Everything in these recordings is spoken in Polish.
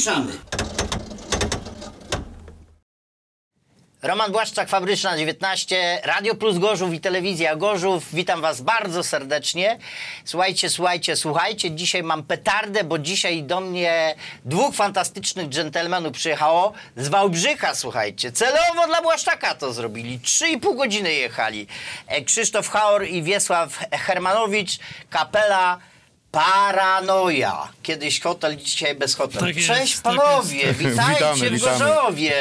19. Ruszamy. Roman Błaszczak, Fabryczna 19, Radio Plus Gorzów i Telewizja Gorzów. Witam Was bardzo serdecznie. Słuchajcie, słuchajcie, słuchajcie. Dzisiaj mam petardę, bo dzisiaj do mnie dwóch fantastycznych dżentelmenów przyjechało z Wałbrzycha, słuchajcie. Celowo dla Błaszczaka to zrobili. Trzy i pół godziny jechali. E, Krzysztof Haur i Wiesław Hermanowicz, kapela Paranoja. Kiedyś hotel, dzisiaj bez hotelu. Tak jest, Cześć tak panowie, jest. witajcie Witamy, w witamy. Gorzowie.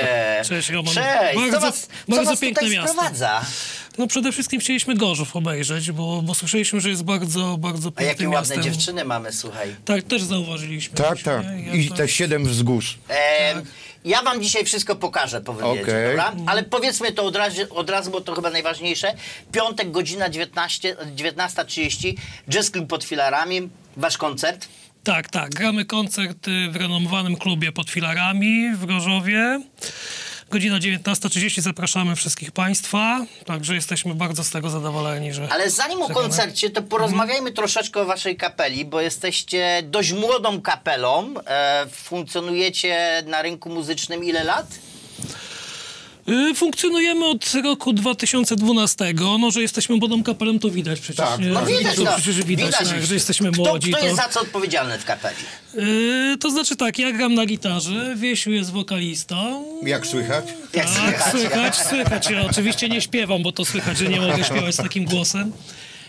Cześć, Roman. Cześć. co Bardzo- was, co bardzo was piękne tutaj miasto. sprowadza? No przede wszystkim chcieliśmy Gorzów obejrzeć, bo, bo słyszeliśmy, że jest bardzo, bardzo A pięknym jakie ładne miastem. dziewczyny mamy, słuchaj. Tak, też zauważyliśmy. Tak, tak. I to- te siedem wzgórz. E, Ja wam dzisiaj wszystko pokażę po wyjeździe, Okej. dobra? Ale powiedzmy to od razu, od razu, bo to chyba najważniejsze. Piątek, godzina 19 19.30, Jazz Club pod filarami, wasz koncert. Tak, tak. Gramy koncert y, w renomowanym klubie pod filarami w Gorzowie. Godzina 19.30 zapraszamy wszystkich Państwa, także jesteśmy bardzo z tego zadowoleni, że... Ale zanim o koncercie, to porozmawiajmy troszeczkę o waszej kapeli, bo jesteście dość młodą kapelą. E, funkcjonujecie na rynku muzycznym ile lat? Y, Funkcjonujemy od roku 2012. No, że jesteśmy młodą kapelą, to widać przecież. Tak, nie? no Widać, to no. przecież widać, tak, że jesteśmy kto, młodzi. Kto to... jest za co odpowiedzialny w kapeli? Y, to znaczy tak, ja gram na gitarze, Wiesiu jest wokalistą. Jak słychać? Jak Tak, słychać? słychać, słychać. Ja oczywiście nie śpiewam, bo to słychać, że nie mogę śpiewać z takim głosem.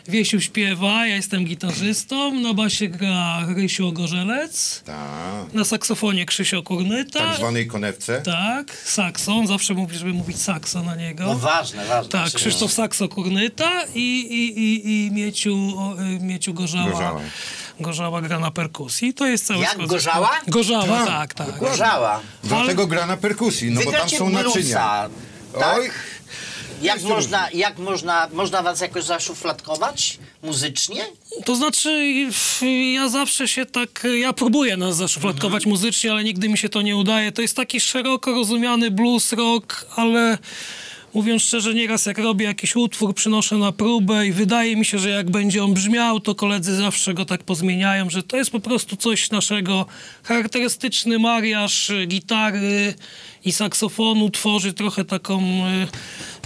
Wiesiu śpiewa, ja jestem gitarzystą, na basie gra Rysiu Ogorzelec, Tak. na saksofonie Krzysio Kurnyta. Tak zwanej konewce. Tak, sakson, zawsze mówię, żeby mówić sakso na niego. No ważne, ważne. Tak. Krzysztof Sakso Kurnyta i, i, i, i Mieciu, o, y, Mieciu Gorzała. Gorzała. Gorzała gra na perkusji. To jest cały Jak, skład Gorzała? Gorzała, Tak, tak, tak. Gorzała. Dlatego gra na perkusji, no bo tam Wygracie są naczynia. bluesa, tak? Oj, Jak można, jak można, można was jakoś zaszufladkować muzycznie? To znaczy, ja zawsze się tak, ja próbuję nas zaszufladkować Mhm. muzycznie, ale nigdy mi się to nie udaje. To jest taki szeroko rozumiany blues rock, ale mówiąc szczerze, nieraz jak robię jakiś utwór, przynoszę na próbę i wydaje mi się, że jak będzie on brzmiał, to koledzy zawsze go tak pozmieniają, że to jest po prostu coś naszego. Charakterystyczny mariaż gitary i saksofonu tworzy trochę taką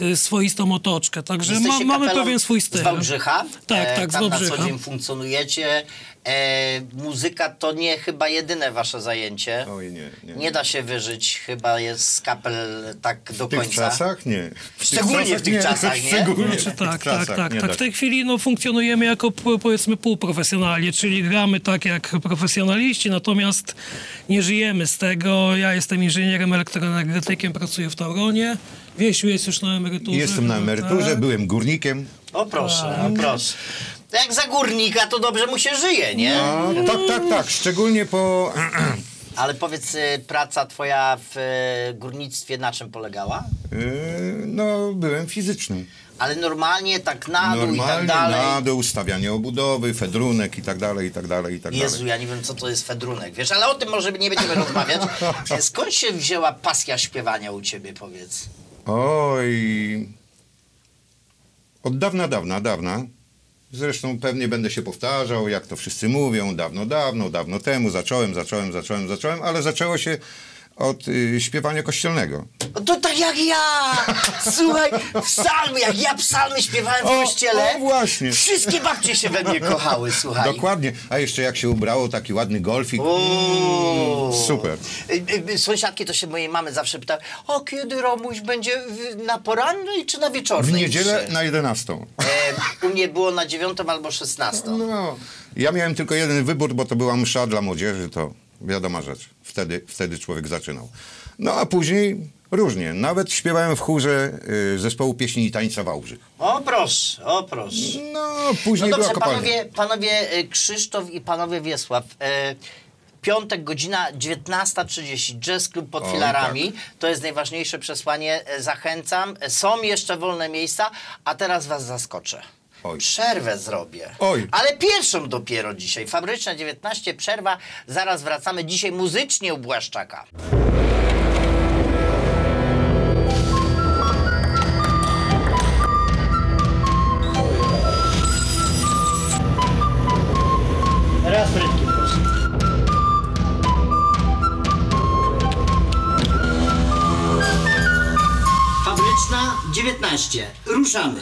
y, y, swoistą otoczkę. Także ma, mamy pewien swój styl. Z Wałbrzycha? Tak, tak, z tam na Wałbrzycha. co dzień funkcjonujecie. E, muzyka to nie chyba jedyne wasze zajęcie. Oj, nie, nie. Nie da się wyżyć, chyba jest z kapel tak do w tych końca. czasach nie. W Szczególnie w tych czasach, nie? Szczególnie w tych tak, czasach tak, tak, tak. da W tej chwili no, funkcjonujemy jako po- powiedzmy półprofesjonalnie, czyli gramy tak jak profesjonaliści, natomiast nie żyjemy z tego. Ja jestem inżynierem elektroenergetykiem, pracuję w Tauronie. Wiesiu jest już na emeryturze. Jestem na emeryturze, Tak. byłem górnikiem. O proszę, o proszę. To Jak za górnika, to dobrze mu się żyje, nie? No, tak, tak, tak. Szczególnie po... Ale powiedz, y, praca twoja w y, górnictwie na czym polegała? Yy, no, byłem fizyczny. Ale normalnie tak na dół i tak Normalnie dalej. na dół, stawianie obudowy, fedrunek i tak dalej, i tak dalej, i tak Jezu, dalej. ja nie wiem, co to jest fedrunek, wiesz, ale o tym może nie będziemy rozmawiać. E, Skąd się wzięła pasja śpiewania u ciebie, powiedz? Oj. Od dawna, dawna, dawna. Zresztą pewnie będę się powtarzał, jak to wszyscy mówią, dawno, dawno, dawno temu zacząłem, zacząłem, zacząłem, zacząłem, ale zaczęło się od y, śpiewania kościelnego. No to tak jak ja! Słuchaj, psalmy, jak ja psalmy śpiewałem w O, kościele, o, właśnie. wszystkie babcie się we mnie kochały, słuchaj. Dokładnie. A jeszcze jak się ubrało, taki ładny golfik. Uuu. Super. Y, y, Sąsiadki to się mojej mamy zawsze pytały, o kiedy Romuś będzie w- na porannej czy na W wieczornej? niedzielę mszy? na 11. E, u mnie było na dziewiątą albo szesnastą. No, ja miałem tylko jeden wybór, bo to była msza dla młodzieży, to wiadoma rzecz. Wtedy, wtedy człowiek zaczynał. No a później różnie. Nawet śpiewałem w chórze y, zespołu pieśni i tańca Wałbrzych. O proszę, o proszę. No, No później była dobrze, kopalnia. panowie, panowie y, Krzysztof i panowie Wiesław. e, Piątek, godzina 19.30, Jazz Club pod filarami. To jest najważniejsze przesłanie. E, Zachęcam. E, Są jeszcze wolne miejsca, a teraz was zaskoczę. Oj. Przerwę zrobię. Oj. Ale pierwszą dopiero dzisiaj. Fabryczna 19, przerwa. Zaraz wracamy. Dzisiaj muzycznie u Błaszczaka. Raz frytki proszę. Fabryczna 19. Ruszamy.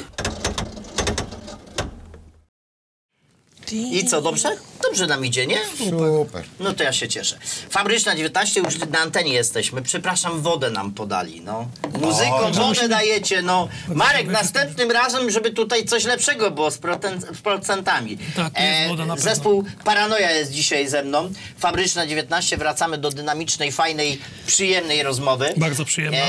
I co, dobrze? Dobrze nam idzie, nie? Super. No to ja się cieszę. Fabryczna 19, już na antenie jesteśmy. Przepraszam, wodę nam podali, no. Muzyką wodę dajecie, no. Marek, następnym razem, żeby tutaj coś lepszego było z, procent, z procentami. E, Tak, jest woda na pewno. Zespół Paranoja jest dzisiaj ze mną. Fabryczna 19, wracamy do dynamicznej, fajnej, przyjemnej rozmowy. Bardzo przyjemna. E,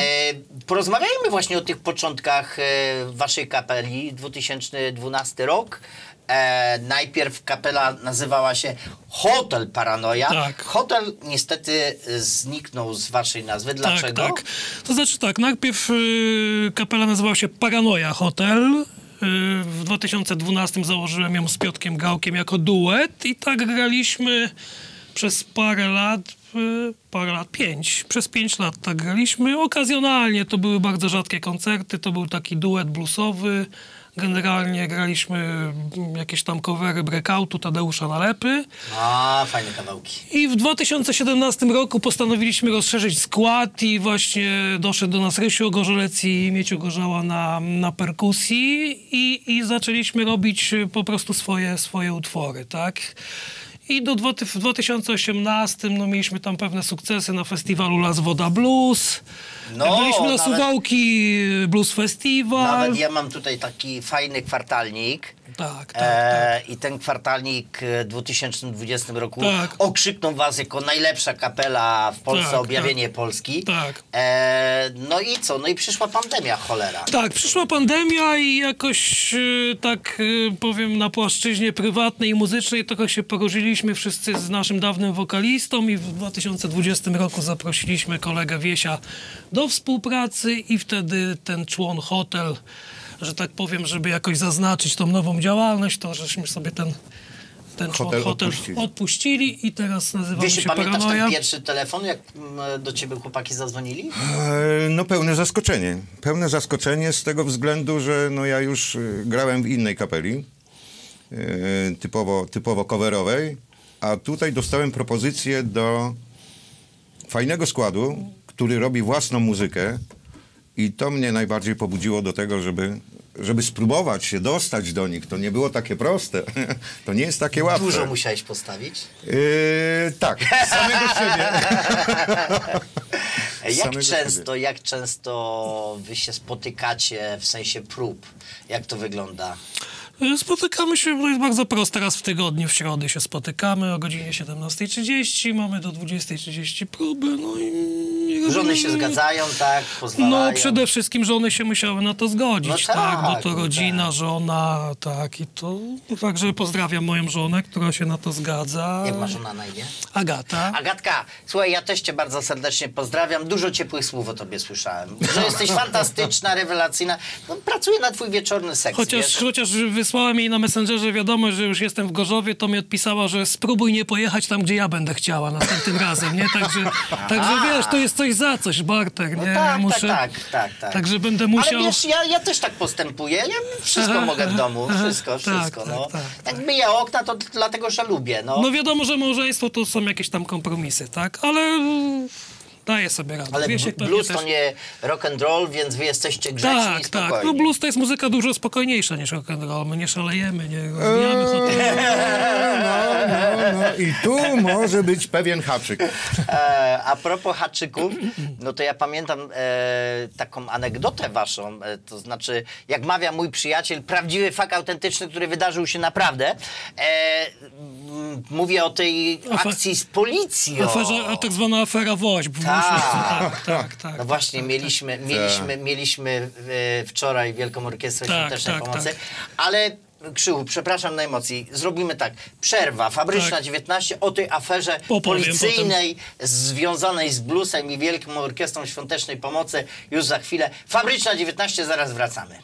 porozmawiajmy właśnie o tych początkach e, waszej kapeli, 2012 rok. E, najpierw kapela nazywała się Hotel Paranoja. Tak. Hotel niestety e, zniknął z waszej nazwy. Dlaczego? Tak, tak. To znaczy tak, najpierw y, kapela nazywała się Paranoia Hotel. Y, w 2012 założyłem ją z Piotkiem Gałkiem jako duet i tak graliśmy przez parę lat, y, parę lat, pięć, przez pięć lat tak graliśmy. Okazjonalnie to były bardzo rzadkie koncerty, to był taki duet bluesowy. Generalnie graliśmy jakieś tam covery breakoutu Tadeusza Nalepy. A, fajne kawałki. I w 2017 roku postanowiliśmy rozszerzyć skład i właśnie doszedł do nas Rysiu Ogorzelec i Mieciu Gorzała na, na perkusji i, i zaczęliśmy robić po prostu swoje, swoje utwory, tak? I do w 2018 no, mieliśmy tam pewne sukcesy na festiwalu Las Woda Blues. No, Byliśmy na Suwałki Blues Festival. Nawet ja mam tutaj taki fajny kwartalnik. Tak, tak, tak. E, I ten kwartalnik e, w 2020 roku Tak. okrzyknął was jako najlepsza kapela w Polsce, Tak, objawienie Polski. Tak. E, no i co? No i przyszła pandemia, cholera. Tak, przyszła pandemia i jakoś y, tak y, powiem na płaszczyźnie prywatnej i muzycznej trochę się poróżniliśmy wszyscy z naszym dawnym wokalistą i w 2020 roku zaprosiliśmy kolegę Wiesia do współpracy i wtedy ten człon hotel, że tak powiem, żeby jakoś zaznaczyć tą nową działalność, to żeśmy sobie ten ten Hotel hotel, odpuścili. odpuścili. i teraz nazywamy Wiesz, się pamiętasz Paranoja. ten pierwszy telefon, jak mm, do ciebie chłopaki zadzwonili? E, No pełne zaskoczenie. Pełne zaskoczenie z tego względu, że no ja już e, grałem w innej kapeli, e, typowo, typowo coverowej, a tutaj dostałem propozycję do fajnego składu, który robi własną muzykę i to mnie najbardziej pobudziło do tego, żeby, żeby spróbować się dostać do nich. To nie było takie proste. To nie jest takie łatwe. Dużo musiałeś postawić. E, tak, samego siebie. Jak Samego często, siebie. jak często wy się spotykacie w sensie prób? Jak to wygląda? Y, Spotykamy się, to jest bardzo proste, raz w tygodniu, w środę się spotykamy o godzinie 17.30, mamy do 20.30 próby, no i... Żony się zgadzają, tak? Pozwalają? No przede wszystkim żony się musiały na to zgodzić, No tak, bo tak, to no rodzina, tak. żona, tak i to... Także pozdrawiam moją żonę, która się na to zgadza. Jak ma żona na imię? Agata. Agatka, słuchaj, ja też cię bardzo serdecznie pozdrawiam. Dużo ciepłych słów o tobie słyszałem. Że jesteś fantastyczna, rewelacyjna. No, pracuję na twój wieczorny seks, Chociaż, wiesz? chociaż wysłałem jej na Messengerze wiadomość, że już jestem w Gorzowie, to mi odpisała, że spróbuj nie pojechać tam, gdzie ja będę chciała następnym razem, nie? Także, także wiesz, to jest coś za coś, Bartek, nie? No Ja tak, muszę, tak, tak, tak, tak. Także będę musiał... Ale wiesz, ja, ja też tak postępuję. Ja wszystko Aha, mogę w domu. aha, Wszystko, tak, wszystko. tak, no. tak, Jak myję okna, to dlatego, że lubię. No. No wiadomo, że małżeństwo to są jakieś tam kompromisy, tak? Ale daję sobie radę. Ale pewnie blues też... to nie rock and roll, więc wy jesteście grzeczni Tak, tak. No blues to jest muzyka dużo spokojniejsza niż rock and roll. My nie szalejemy, nie rozwijamy hotel. I tu może być pewien haczyk. E, a propos haczyków, no to ja pamiętam e, taką anegdotę waszą, e, to znaczy, jak mawia mój przyjaciel, prawdziwy fakt autentyczny, który wydarzył się naprawdę. E, m, mówię o tej akcji z policją. Aferza, a tak zwana afera Woźb. Tak. tak, tak, tak. No właśnie, mieliśmy, mieliśmy, mieliśmy e, wczoraj Wielką Orkiestrę Tak, Świątecznej tak, Pomocy, tak. ale Krzychu, przepraszam na emocji, zrobimy tak, przerwa, fabryczna Tak. 19 o tej aferze Opowiem policyjnej związanej z bluesem i Wielką Orkiestrą Świątecznej Pomocy już za chwilę. Fabryczna 19, zaraz wracamy.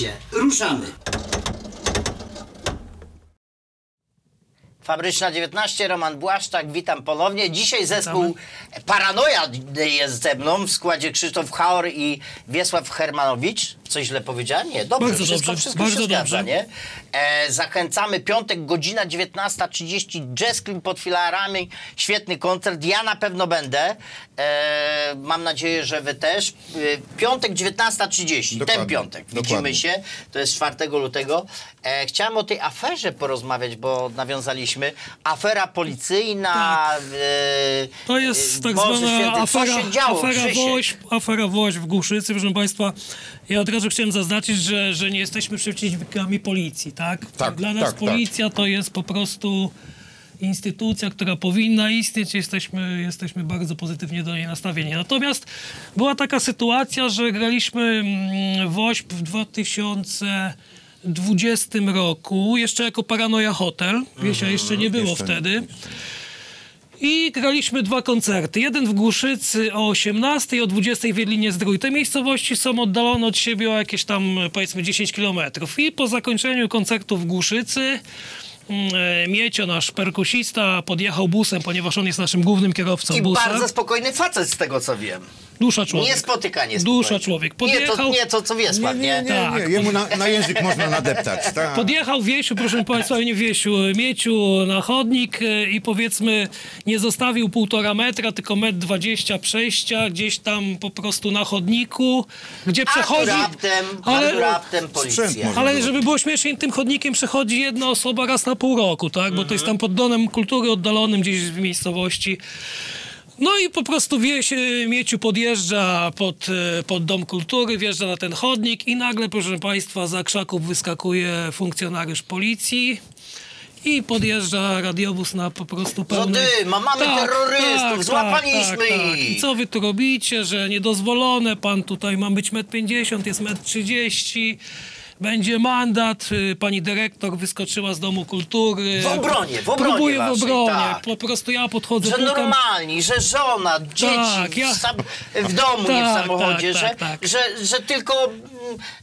19. Ruszamy. Fabryczna 19, Roman Błaszczak, witam ponownie. Dzisiaj zespół Paranoja jest ze mną w składzie Krzysztof Haur i Wiesław Hermanowicz. Coś źle powiedziałem? Nie, dobrze, Bardzo wszystko, dobrze, wszystko bardzo się zgadza, dobrze. nie? E, zachęcamy, piątek, godzina 19.30, Jazz Club pod filarami, świetny koncert, ja na pewno będę, e, mam nadzieję, że wy też. E, piątek, 19.30, ten Dokładnie, piątek, widzimy dokładnie. się, to jest 4 lutego. E, chciałem o tej aferze porozmawiać, bo nawiązaliśmy. Afera policyjna. E, To jest e, tak Boże zwana Święty, afera, co się działo, afera, woź, afera w Głuszycy. Proszę Państwa, ja od razu chciałem zaznaczyć, że, że nie jesteśmy przeciwnikami policji, tak? Tak, Dla nas tak, tak. policja to jest po prostu instytucja, która powinna istnieć. Jesteśmy, jesteśmy bardzo pozytywnie do niej nastawieni. Natomiast była taka sytuacja, że graliśmy mm, WOŚP w 2020 roku, jeszcze jako Paranoja Hotel. Wiesia jeszcze nie było jeszcze nie. I graliśmy dwa koncerty. Jeden w Głuszycy o 18 i o 20 w Wiedlinie Zdrój. Te miejscowości są oddalone od siebie o jakieś tam powiedzmy 10 kilometrów. I po zakończeniu koncertu w Głuszycy mm, e, Miecio, nasz perkusista, podjechał busem, ponieważ on jest naszym głównym kierowcą I busa. bardzo spokojny facet z tego co wiem. Dusza człowiek. Niespotykanie Dusza człowiek. Nie to, Podjechał- nie to co Wiesław, nie? Nie, nie, Tak. nie. Jemu na, na język można nadeptać. Tak. Podjechał Wiesiu, proszę Państwa, nie Wiesiu, Mieciu na chodnik e, i powiedzmy nie zostawił półtora metra, tylko metr dwadzieścia przejścia gdzieś tam po prostu na chodniku, gdzie A przechodzi... raptem, a ale- tu raptem policja. Ale żeby było śmieszniej, tym chodnikiem przechodzi jedna osoba raz na pół roku, tak? Bo to jest tam pod domem kultury oddalonym gdzieś w miejscowości. No i po prostu wieś, Mieciu podjeżdża pod, e, pod dom kultury, wjeżdża na ten chodnik i nagle, proszę Państwa, za krzaków wyskakuje funkcjonariusz policji i podjeżdża radiowóz na po prostu pełny... dyma, mamy terrorystów, złapaliśmy tak, ich. I co wy tu robicie, że niedozwolone, pan tutaj ma być metr 50, jest metr 30, będzie mandat, y, pani dyrektor wyskoczyła z Domu Kultury. W obronie, w obronie Próbuję w waszej, obronie, tak. po prostu ja podchodzę, Że pukam, normalni, że żona, dzieci Tak, ja- w, sam, w domu, nie w Tak, samochodzie, tak, że, tak, tak. Że, że tylko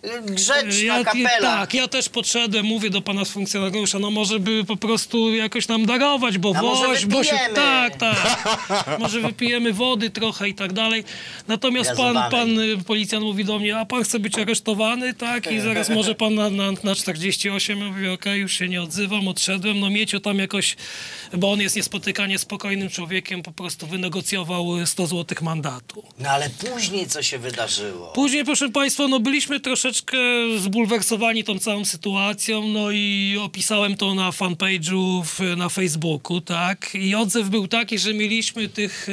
mm, grzeczna kapela. Tak, ja też podszedłem, mówię do pana funkcjonariusza, no może by po prostu jakoś nam darować, bo A może woź, bo się... Tak, tak. może wypijemy wody trochę i tak dalej. Natomiast pan, Gazowanej. pan y, policjant mówi do mnie, a pan chce być aresztowany, tak? I zaraz może pan na, na, na 48. Ja mówię, okej, już się nie odzywam, odszedłem. No Miecio tam jakoś, bo on jest niespotykanie spokojnym człowiekiem, po prostu wynegocjował 100 złotych mandatu. No ale później co się wydarzyło? Później, proszę Państwa, no byliśmy troszeczkę zbulwersowani tą całą sytuacją, no i opisałem to na fanpage'u na Facebooku, tak? I odzew był taki, że mieliśmy tych,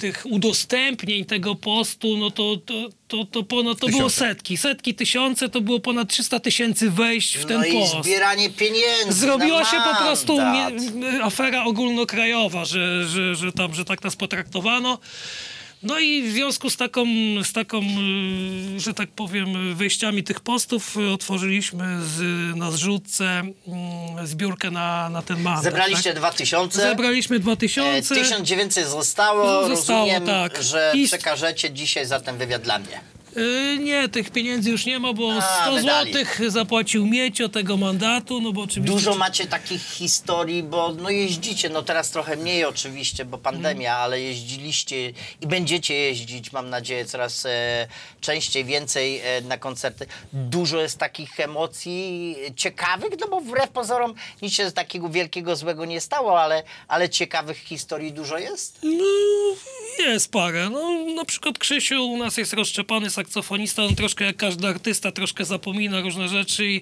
tych udostępnień tego postu, no to, to, to, to ponad, to było setki, setki tysiące, to było ponad 300 tysięcy wejść w ten no i post. zbieranie pieniędzy Zrobiła się po prostu afera ogólnokrajowa, że, że, że tam, że tak nas potraktowano. No i w związku z taką, z taką, y, że tak powiem, wyjściami tych postów y, otworzyliśmy z, na zrzutce y, zbiórkę na, na ten mandat. Zebraliście tak? 2000. Zebraliśmy E, 2000. 1900 zostało, No, zostało, rozumiem, tak. że I- przekażecie dzisiaj za ten wywiad dla mnie. Y, nie, tych pieniędzy już nie ma, bo A, 100 wydali. złotych zapłacił Miecio tego mandatu, no bo oczywiście... Dużo macie takich historii, bo no jeździcie, no teraz trochę mniej oczywiście, bo pandemia, ale jeździliście i będziecie jeździć, mam nadzieję, coraz e, częściej, więcej e, na koncerty. Dużo jest takich emocji ciekawych, no bo wbrew pozorom nic się takiego wielkiego złego nie stało, ale, ale ciekawych historii dużo jest. No, jest parę. No, na przykład Krzysiu u nas jest rozszczepany saksofonista, on troszkę jak każdy artysta, troszkę zapomina różne rzeczy i,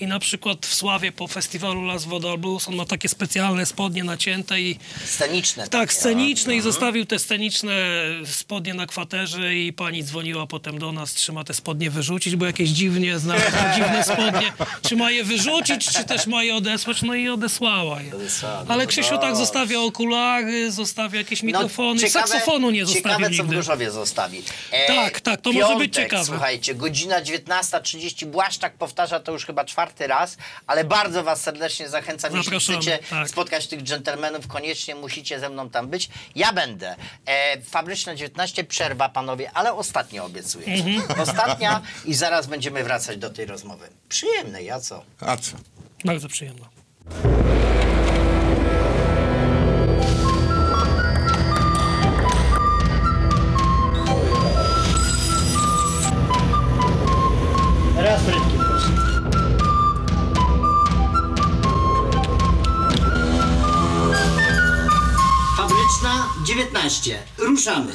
i na przykład w Sławie po festiwalu Las Blues on ma takie specjalne spodnie nacięte i Sceniczne. tak, takie, sceniczne i zostawił te sceniczne spodnie na kwaterze i pani dzwoniła potem do nas, czy ma te spodnie wyrzucić, bo jakieś dziwnie znalazła dziwne spodnie. Czy ma je wyrzucić, czy też ma je odesłać? No i odesłała je. Odesłała, Ale no Krzysiu tak zostawia okulary, zostawia jakieś No, mikrofony, ciekawe- saksofonu nie zostawił Ciekawe, co w nigdy. Gorzowie zostawi. E, Tak, tak, to może być ciekawe. Słuchajcie, godzina 19.30. Błaszczak powtarza to już chyba czwarty raz, ale bardzo was serdecznie zachęcam. Jeśli chcecie tak. spotkać tych dżentelmenów, koniecznie musicie ze mną tam być. Ja będę. E, Fabryczna 19, przerwa panowie, ale ostatnia obiecuję. Mhm. Ostatnia i zaraz będziemy wracać do tej rozmowy. Przyjemnej, ja co? A co? Bardzo przyjemna. 19. Ruszamy.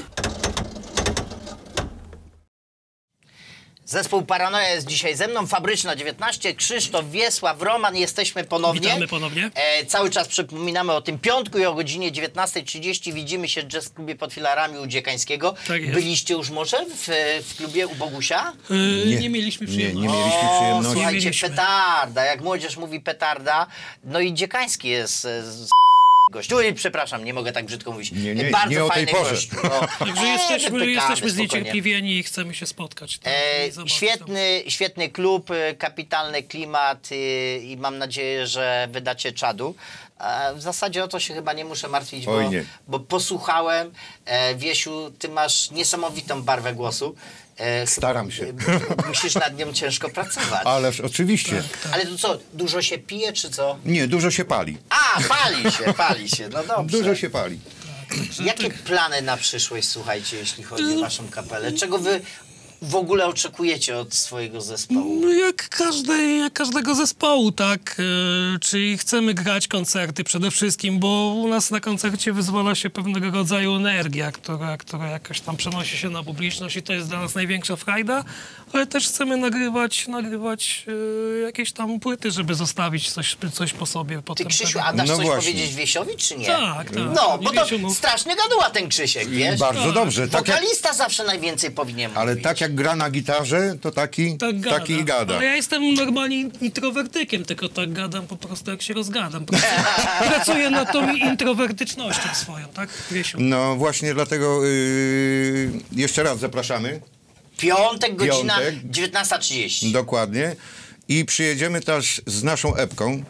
Zespół Paranoja jest dzisiaj ze mną, Fabryczna 19, Krzysztof, Wiesław, Roman, jesteśmy ponownie. Witamy ponownie. E, cały czas przypominamy o tym piątku i o godzinie 19.30 widzimy się w jazz klubie pod filarami u Dziekańskiego. Tak jest. Byliście już może w, w klubie u Bogusia? Yy, nie, mieliśmy Nie, przyjemności. nie mieliśmy O, przyjemności. Słuchajcie, mieliśmy. petarda, jak młodzież mówi petarda, no i Dziekański jest e, z gość. Oj, przepraszam, nie mogę tak brzydko mówić. Nie, nie, Bardzo nie o tej fajny porze. gość. No. Także jesteśmy, jesteśmy zniecierpliwieni i chcemy się spotkać. tak, E, i zobaczyć świetny, świetny klub, e, kapitalny klimat e, i mam nadzieję, że wydacie czadu. E, W zasadzie o to się chyba nie muszę martwić, bo, bo posłuchałem. E, Wiesiu, ty masz niesamowitą barwę głosu. E, Staram się. Musisz nad nią ciężko pracować. Ależ oczywiście. Ale to co, dużo się pije, czy co? Nie, dużo się pali. A, pali się, pali się, no dobrze. Dużo się pali. Jakie plany na przyszłość, słuchajcie, jeśli chodzi o waszą kapelę? Czego wy w ogóle oczekujecie od swojego zespołu? No jak, każdej, jak każdego zespołu, tak? E, czyli chcemy grać koncerty przede wszystkim, bo u nas na koncercie wyzwala się pewnego rodzaju energia, która, która jakoś tam przenosi się na publiczność i to jest dla nas największa frajda, ale też chcemy nagrywać, nagrywać e, jakieś tam płyty, żeby zostawić coś, coś po sobie. Ty, potem Krzysiu, tego. a dasz No coś właśnie. powiedzieć Wiesiowi, czy nie? Tak, tak. No, bo to mów. strasznie gaduła ten Krzysiek, wiesz? Bardzo dobrze. Tak jak, Wokalista zawsze najwięcej powinien ale mówić. tak jak gra na gitarze, to taki, Tak gada. taki gada. Ale ja jestem normalnie introwertykiem, tylko tak gadam po prostu jak się rozgadam. Pracuję, pracuję nad tą introwertycznością swoją, tak? Wiesiu. No właśnie dlatego yy, jeszcze raz zapraszamy. Piątek, godzina Piątek. 19.30. Dokładnie. I przyjedziemy też z naszą epką.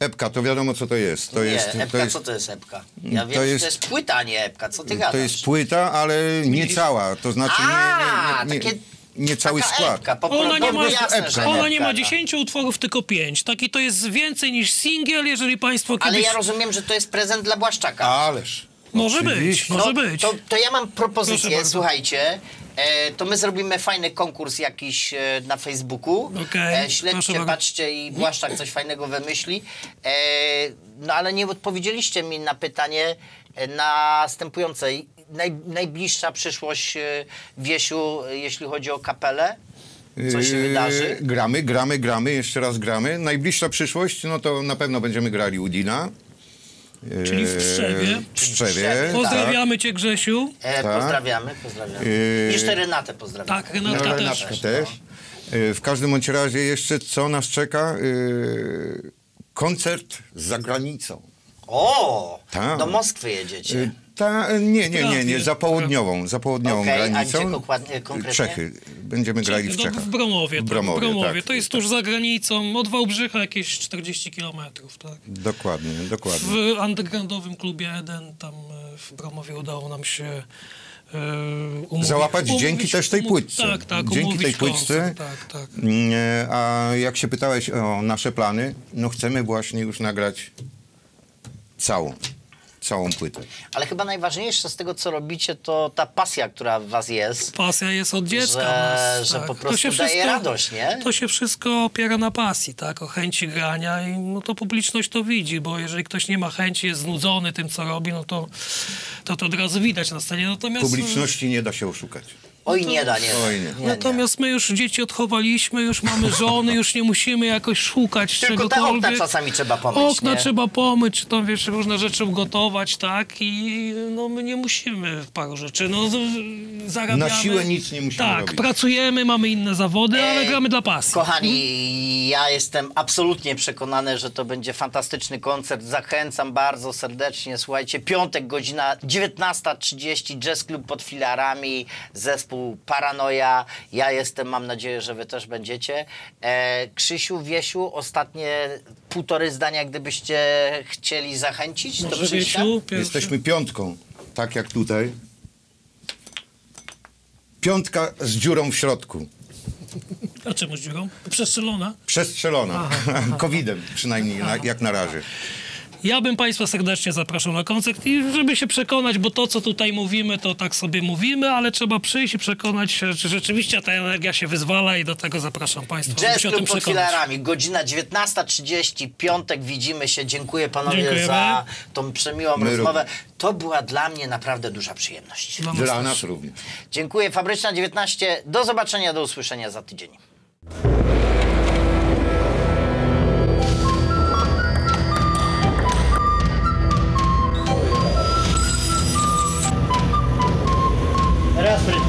Epka, to wiadomo co to jest. To nie, jest, epka, to jest, co to jest epka? Ja to wiem, że jest- to jest płyta, a nie epka. Co ty gadasz? to jest płyta, ale nie cała. To znaczy A, nie, nie, nie, takie- nie, nie cały skład. Epka, po, Ona nie ma- jasne, epka. Ona nie ma no. 10 utworów, tylko 5. Taki to jest więcej niż singiel, jeżeli państwo kiedyś... Ale ja rozumiem, że to jest prezent dla Błaszczaka. Ależ. Może być, może no, być. To, to ja mam propozycję, słuchajcie. E, to my zrobimy fajny konkurs jakiś e, na Facebooku. Okej, e, śledźcie, patrzcie i Błaszczak coś fajnego wymyśli. E, no ale nie odpowiedzieliście mi na pytanie e, następujące. Naj, najbliższa przyszłość e, Wiesiu, jeśli chodzi o kapelę? Co się Yy, wydarzy? Gramy, gramy, gramy, jeszcze raz gramy. Najbliższa przyszłość, no to na pewno będziemy grali u Dina. Czyli w Tczewie. Yy, W Tak. Pozdrawiamy cię, Grzesiu. E, Tak. Pozdrawiamy, pozdrawiamy. Yy, Jeszcze Renatę pozdrawiamy. Tak, Renatka No, też. Renatkę też. Yy, W każdym bądź razie jeszcze co nas czeka? Koncert za granicą. O! Tak. Do Moskwy jedziecie. Ta, nie, nie, nie, nie, Trafię. za południową, za południową a granicą. konkretnie? Czechy. Będziemy grali w No, Czechach. w Bromowie. W tak, Bromowie, w Bromowie. tak. To jest tuż za granicą. Od Wałbrzycha jakieś 40 kilometrów, tak. Dokładnie, dokładnie. W undergroundowym klubie Eden, tam e, w Bromowie udało nam się e, umówić, Załapać umówić- dzięki też tej płytce. Tak, tak, Dzięki tej płytce. Tak, tak. Mm, A jak się pytałeś o nasze plany, no chcemy właśnie już nagrać całą, całą płytę. Ale chyba najważniejsze z tego, co robicie, to ta pasja, która w was jest. Pasja jest od dziecka. Że- nas, że tak. po To prostu daje radość, nie? To się wszystko opiera na pasji, tak? O chęci grania i no to publiczność to widzi, bo jeżeli ktoś nie ma chęci, jest znudzony tym, co robi, no to to, to od razu widać na scenie. Natomiast, Publiczności nie da się oszukać. Oj, nie da, nie da. Oj, nie. Natomiast my już dzieci odchowaliśmy, już mamy żony, już nie musimy jakoś szukać Tylko te czegokolwiek. okna czasami trzeba pomyć, Okna nie? trzeba pomyć, czy tam wiesz, różne rzeczy ugotować, tak? I no my nie musimy paru rzeczy. No zarabiamy. Na siłę nic nie musimy Tak, robić. pracujemy, mamy inne zawody, ale Ej, gramy dla pasji. Kochani, ja jestem absolutnie przekonany, że to będzie fantastyczny koncert. Zachęcam bardzo serdecznie. Słuchajcie, piątek, godzina 19.30, Jazz Club pod filarami, zespół Paranoja. Ja jestem, mam nadzieję, że wy też będziecie. E, Krzysiu, Wiesiu, ostatnie półtory zdania, gdybyście chcieli zachęcić do przyjścia. Wiesiu, pierwszy? Jesteśmy piątką, tak jak tutaj. Piątka z dziurą w środku. A czemu z dziurą? Przestrzelona? Przestrzelona. Covidem przynajmniej, na, jak na razie. Ja bym Państwa serdecznie zapraszał na koncert i żeby się przekonać, bo to, co tutaj mówimy, to tak sobie mówimy, ale trzeba przyjść i przekonać się, czy rzeczywiście ta energia się wyzwala i do tego zapraszam Państwa, Jazz się o tym Club pod filarami, godzina 19.30, piątek widzimy się. Dziękuję panowie Dziękujemy. za tą przemiłą My rozmowę. To była dla mnie naprawdę duża przyjemność. Dla nas Dla nas również. Dziękuję. Fabryczna 19. Do zobaczenia, do usłyszenia za tydzień. Raz,